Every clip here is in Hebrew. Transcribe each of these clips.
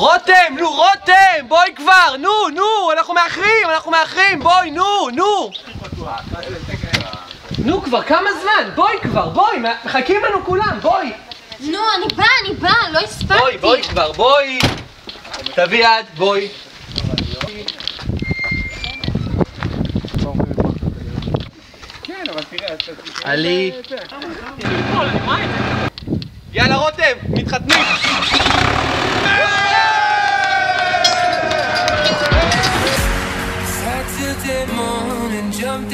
רותם, נו רותם, בואי כבר, נו, נו, אנחנו מאחרים, אנחנו מאחרים, בואי, נו, נו. נו כבר, כמה זמן? בואי כבר, בואי, מחכים לנו כולם, בואי. נו, אני באה, אני באה, לא הספקתי. בואי, בואי כבר, בואי. תביא יד, בואי. עלי. יאללה רותם, מתחתנים.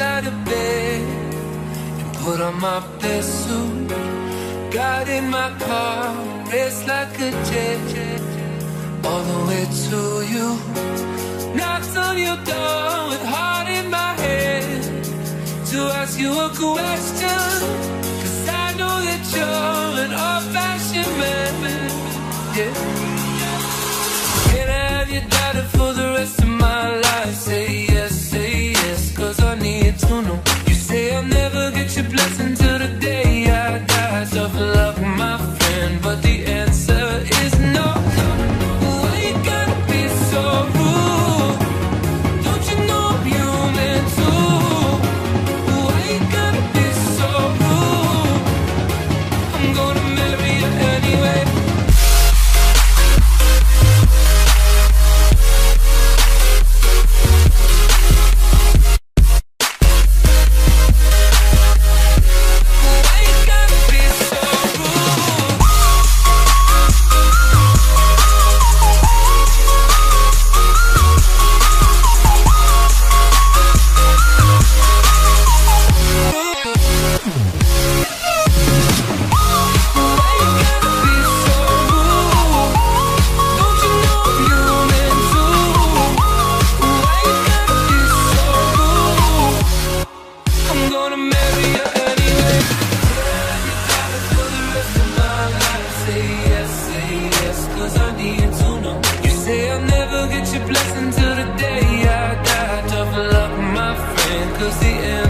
Out of bed and put on my best suit. Got in my car, raced like a jet, all the way to you. Knocked on your door with heart in my head to ask you a question. Listen to yes, cause I need to know. You say I'll never get your blessing till the day I die. Tough luck, my friend, cause the end.